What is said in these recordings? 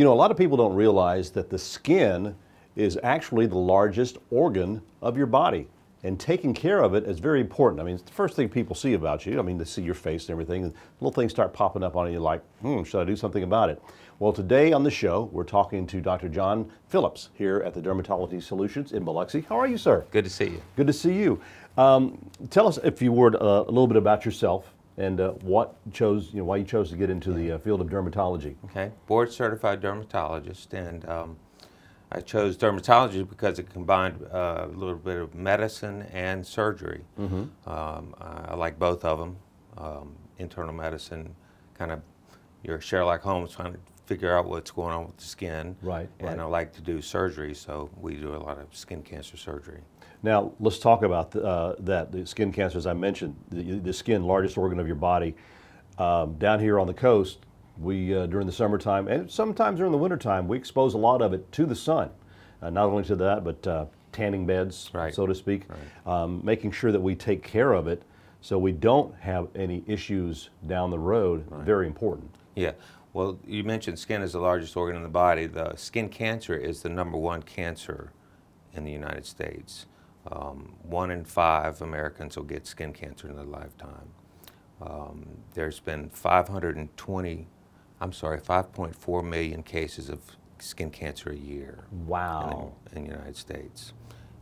You know, a lot of people don't realize that the skin is actually the largest organ of your body. And taking care of it is very important. I mean, it's the first thing people see about you. I mean, they see your face and everything, and little things start popping up on you like, hmm, should I do something about it? Well, today on the show, we're talking to Dr. John Phillips here at the Dermatology Solutions in Biloxi. How are you, sir? Good to see you. Good to see you. Um, tell us, if you would, uh, a little bit about yourself and uh, what chose, you know, why you chose to get into the uh, field of dermatology. Okay, board certified dermatologist, and um, I chose dermatology because it combined uh, a little bit of medicine and surgery. Mm-hmm. Um, I like both of them. Um, internal medicine, kind of, you're Sherlock Holmes trying to figure out what's going on with the skin. Right, And right. I like to do surgery, so we do a lot of skin cancer surgery. Now, let's talk about uh, that. The skin cancer, as I mentioned, the, the skin, largest organ of your body. Um, down here on the coast, we uh, during the summertime and sometimes during the wintertime, we expose a lot of it to the sun. Uh, not only to that, but uh, tanning beds, Right. so to speak. Um, making sure that we take care of it so we don't have any issues down the road. Very important. Yeah. Well, you mentioned skin is the largest organ in the body. The skin cancer is the number one cancer in the United States. Um, one in five Americans will get skin cancer in their lifetime. Um, there's been 520, I'm sorry, 5.4 million cases of skin cancer a year Wow. in, the, in the United States.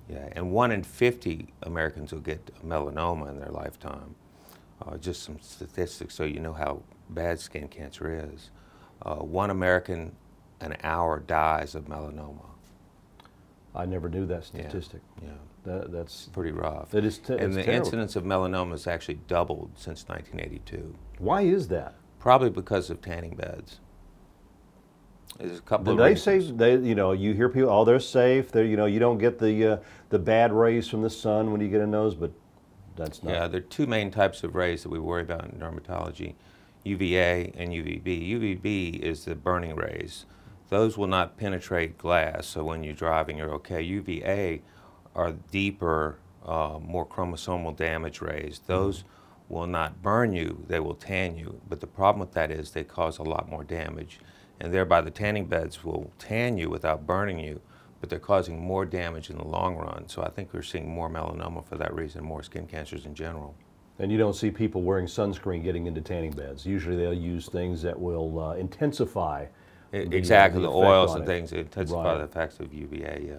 Yeah, and one in 50 Americans will get melanoma in their lifetime. Uh, just some statistics so you know how bad skin cancer is. Uh, one American an hour dies of melanoma. I never knew that Yeah. statistic. Yeah, That, that's pretty rough. it is. And the terrible. incidence of melanoma has actually doubled since 1982, Why is that? probably because of tanning beds. There's a couple of they reasons. say they? You know, you hear people, oh, they're safe. They're, you know, you don't get the uh, the bad rays from the sun when you get a nose, but that's not. Yeah, there are two main types of rays that we worry about in dermatology, UVA and UVB. UVB is the burning rays. Those will not penetrate glass, so when you're driving, you're okay. UVA are deeper, uh, more chromosomal damage rays. Those will not burn you, they will tan you. But the problem with that is they cause a lot more damage. And thereby the tanning beds will tan you without burning you, but they're causing more damage in the long run. So I think we're seeing more melanoma for that reason, more skin cancers in general. And you don't see people wearing sunscreen getting into tanning beds. Usually, they'll use things that will uh, intensify. The- Exactly, the the, oils and it. things intensify Right. the effects of UVA. Yeah.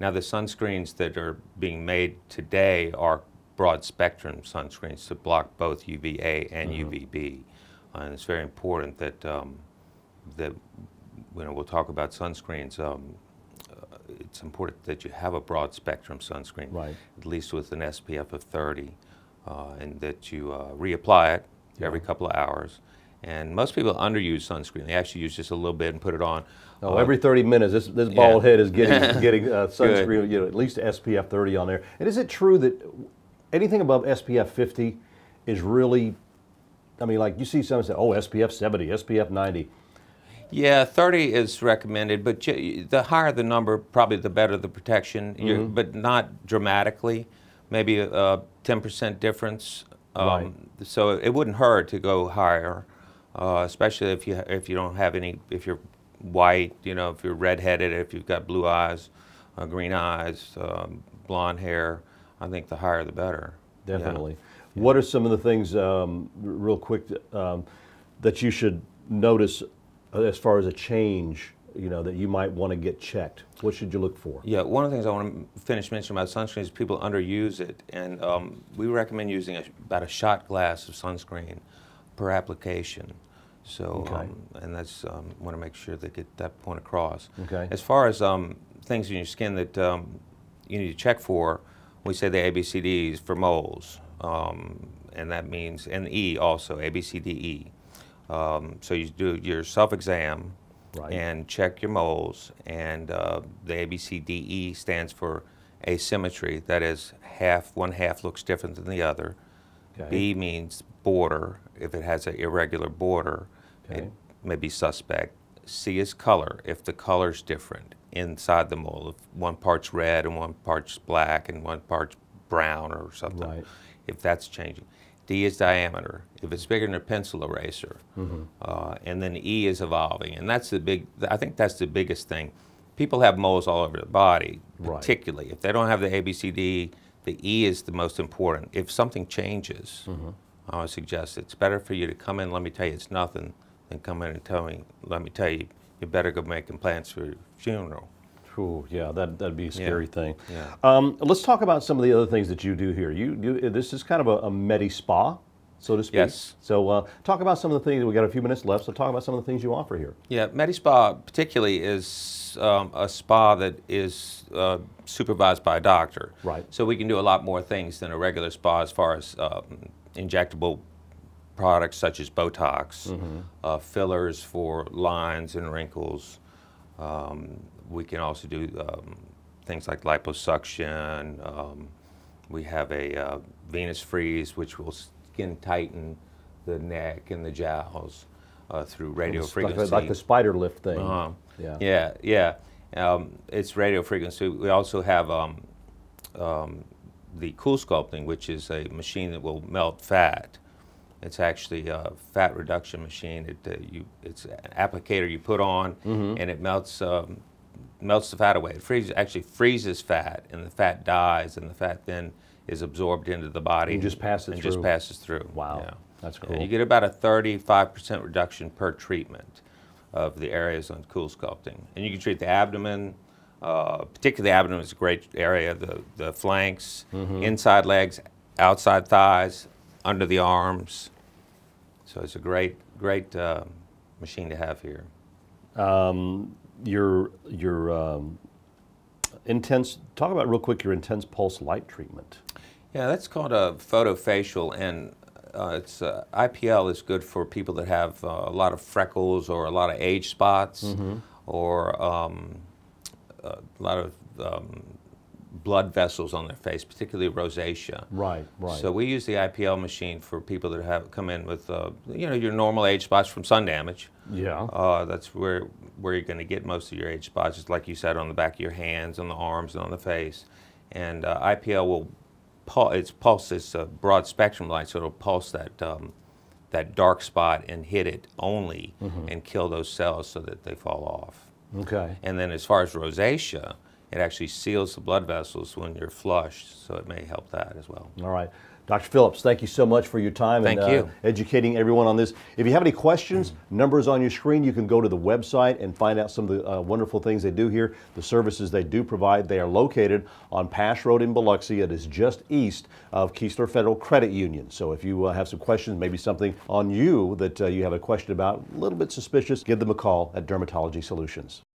Now the sunscreens that are being made today are broad spectrum sunscreens to block both UVA and Mm-hmm. UVB, and it's very important that um, that you know we'll talk about sunscreens. Um, uh, it's important that you have a broad spectrum sunscreen, Right. at least with an SPF of 30, uh, and that you uh, reapply it every couple of hours. And most people underuse sunscreen. They actually use just a little bit and put it on. Oh, Uh, every 30 minutes, this, this bald yeah. head is getting getting uh, sunscreen. You know, at least SPF 30 on there. And is it true that anything above SPF 50 is really? I mean, like you see someone say, "Oh, SPF 70, SPF 90." Yeah, 30 is recommended, but the higher the number, probably the better the protection, You're- Mm-hmm. but not dramatically. Maybe a, a 10% difference. Um, Right. So it wouldn't hurt to go higher, uh, especially if you if you don't have any, if you're white, you know, if you're redheaded, if you've got blue eyes, uh, green eyes, um, blonde hair. I think the higher the better. Yeah. Definitely. What are some of the things, um, real quick, um, that you should notice uh, as far as a change? You know that you might want to get checked. What should you look for? Yeah, one of the things I want to finish mentioning about sunscreen is people underuse it, and um, we recommend using a, about a shot glass of sunscreen per application. So, Okay. um, and that's um, want to make sure they get that point across. Okay. As far as um, things in your skin that um, you need to check for, we say the ABCDs for moles, um, and that means and E also ABCDE. Um, so you do your self-exam Right. and check your moles, and uh, the ABCDE stands for asymmetry. That is, half one half looks different than the other. Okay. B means border. If it has an irregular border, Okay. it may be suspect. C is color. If the color's different inside the mole, if one part's red and one part's black and one part's brown or something, Right. if that's changing. D is diameter. If it's bigger than a pencil eraser, uh, and then E is evolving, and that's the big. I think that's the biggest thing. People have moles all over the body, Right. particularly if they don't have the ABCD. The E is the most important. If something changes, I would suggest it's better for you to come in. Let me tell you, it's nothing, than come in and tell me. Let me tell you, you better go making plans for your funeral. Ooh, yeah, that, that'd be a scary thing. yeah. Um, let's talk about some of the other things that you do here. You, you This is kind of a, a medi spa, so to speak. Yes. So uh, talk about some of the things, we got a few minutes left, so talk about some of the things you offer here. Yeah, MediSpa particularly is um, a spa that is uh, supervised by a doctor. Right. So we can do a lot more things than a regular spa as far as um, injectable products such as Botox, uh, fillers for lines and wrinkles. Um, we can also do um, things like liposuction. Um, we have a uh, Venus Freeze, which will skin tighten the neck and the jowls uh, through radio Like, frequency. the- like the spider lift thing. Uh-huh. Yeah. Yeah, yeah. Um, it's radio frequency. We also have um, um, the CoolSculpting, which is a machine that will melt fat. It's actually a fat reduction machine. It, uh, you, it's an applicator you put on, Mm-hmm. and it melts um, melts the fat away. It freezes, actually freezes fat, and the fat dies, and the fat then is absorbed into the body And just passes and through. just passes through. Wow, Yeah. that's cool. you get about a 35% reduction per treatment of the areas on CoolSculpting. And you can treat the abdomen, uh, particularly the abdomen is a great area, the, the flanks, Mm-hmm. inside legs, outside thighs, under the arms. So it's a great, great uh, machine to have here. Your, your um, intense, talk about real quick your intense pulse light treatment. Yeah, that's called a photofacial, and uh, it's uh, IPL is good for people that have uh, a lot of freckles or a lot of age spots, or um, a lot of um, blood vessels on their face, particularly rosacea. Right, right. So we use the IPL machine for people that have come in with, uh, you know, your normal age spots from sun damage. yeah. Uh, that's where where you're going to get most of your age spots, just like you said, on the back of your hands, on the arms, and on the face. And uh, IPL will pul- it's pulse it's a broad spectrum light, so it'll pulse that um, that dark spot and hit it only, and kill those cells so that they fall off. Okay. And then as far as rosacea, it actually seals the blood vessels when you're flushed, so it may help that as well. All right. Dr. Phillips, thank you so much for your time Thank and uh, educating everyone on this. If you have any questions, numbers on your screen, you can go to the website and find out some of the uh, wonderful things they do here, the services they do provide. They are located on Pass Road in Biloxi. It is just east of Keesler Federal Credit Union. So if you uh, have some questions, maybe something on you that uh, you have a question about, a little bit suspicious, give them a call at Dermatology Solutions.